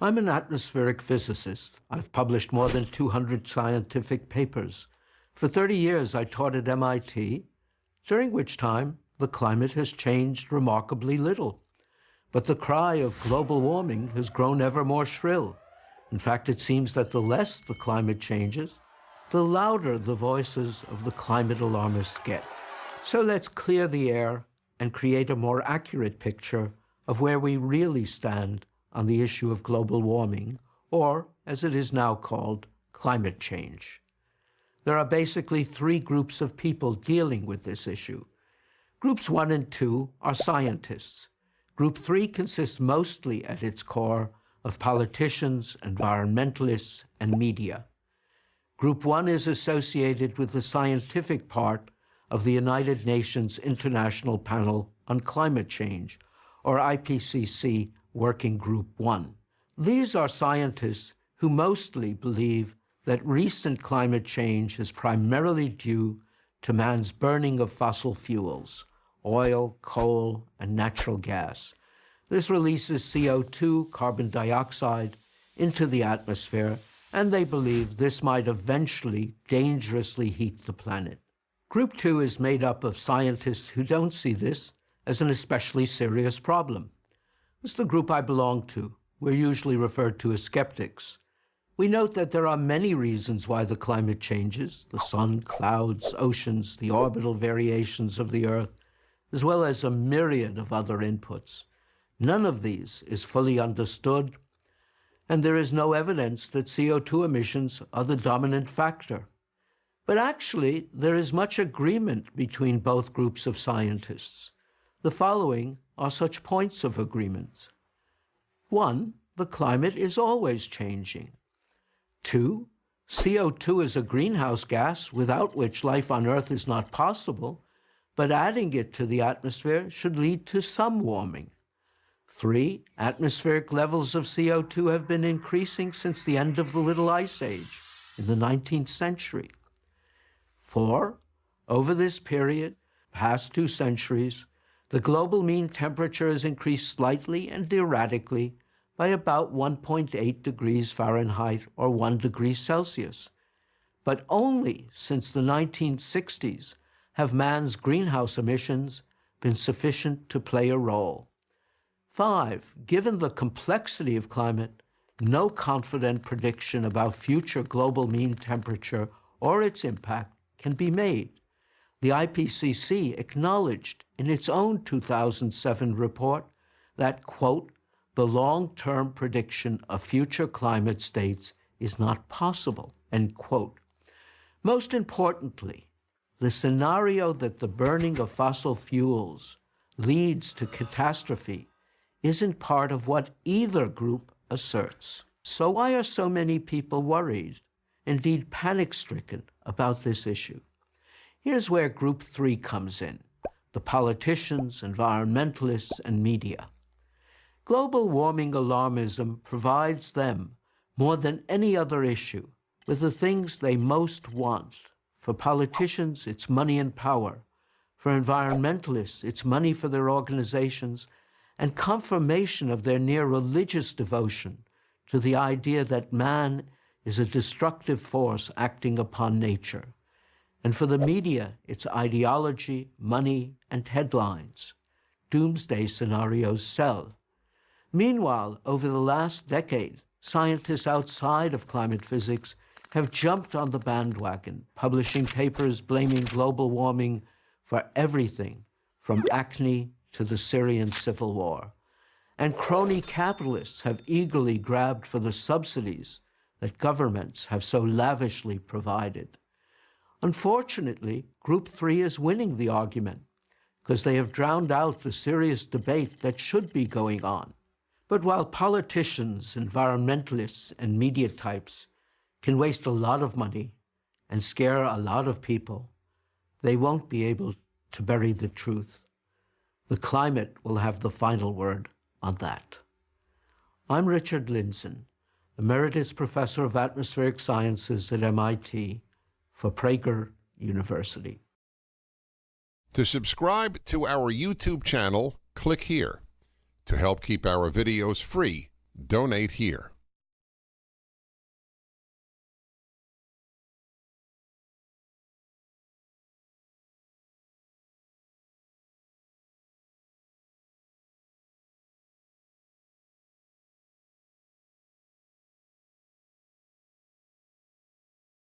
I'm an atmospheric physicist. I've published more than 200 scientific papers. For 30 years, I taught at MIT, during which time the climate has changed remarkably little. But the cry of global warming has grown ever more shrill. In fact, it seems that the less the climate changes, the louder the voices of the climate alarmists get. So let's clear the air and create a more accurate picture of where we really stand on the issue of global warming, or, as it is now called, climate change. There are basically three groups of people dealing with this issue. Groups one and two are scientists. Group three consists mostly at its core of politicians, environmentalists, and media. Group one is associated with the scientific part of the United Nations International Panel on Climate Change, or IPCC Working Group 1. These are scientists who mostly believe that recent climate change is primarily due to man's burning of fossil fuels, oil, coal, and natural gas. This releases CO2, carbon dioxide, into the atmosphere and they believe this might eventually dangerously heat the planet. Group 2 is made up of scientists who don't see this as an especially serious problem. It's the group I belong to. We're usually referred to as skeptics. We note that there are many reasons why the climate changes the sun, clouds, oceans, the orbital variations of the Earth, as well as a myriad of other inputs. None of these is fully understood and there is no evidence that CO2 emissions are the dominant factor. But actually, there is much agreement between both groups of scientists. The following are such points of agreement. One, the climate is always changing. Two, CO2 is a greenhouse gas without which life on Earth is not possible, but adding it to the atmosphere should lead to some warming. Three, atmospheric levels of CO2 have been increasing since the end of the Little Ice Age in the 19th century. Four, over this period, past two centuries, the global mean temperature has increased slightly and erratically by about 1.8 degrees Fahrenheit or 1 degree Celsius. But only since the 1960s have man's greenhouse emissions been sufficient to play a role. Five, given the complexity of climate, no confident prediction about future global mean temperature or its impact can be made. The IPCC acknowledged in its own 2007 report that, quote, the long term prediction of future climate states is not possible, end quote. Most importantly, the scenario that the burning of fossil fuels leads to catastrophe isn't part of what either group asserts. So, why are so many people worried, indeed panic stricken, about this issue? Here's where Group 3 comes in the politicians, environmentalists, and media. Global warming alarmism provides them, more than any other issue, with the things they most want. For politicians, it's money and power. For environmentalists, it's money for their organizations and confirmation of their near religious devotion to the idea that man is a destructive force acting upon nature. And for the media, it's ideology, money, and headlines. Doomsday scenarios sell. Meanwhile, over the last decade, scientists outside of climate physics have jumped on the bandwagon, publishing papers blaming global warming for everything from acne to the Syrian civil war. And crony capitalists have eagerly grabbed for the subsidies that governments have so lavishly provided. Unfortunately, Group 3 is winning the argument because they have drowned out the serious debate that should be going on. But while politicians, environmentalists, and media types can waste a lot of money and scare a lot of people, they won't be able to bury the truth. The climate will have the final word on that. I'm Richard Lindzen, Emeritus Professor of Atmospheric Sciences at MIT for Prager University. To subscribe to our YouTube channel, click here. To help keep our videos free, donate here.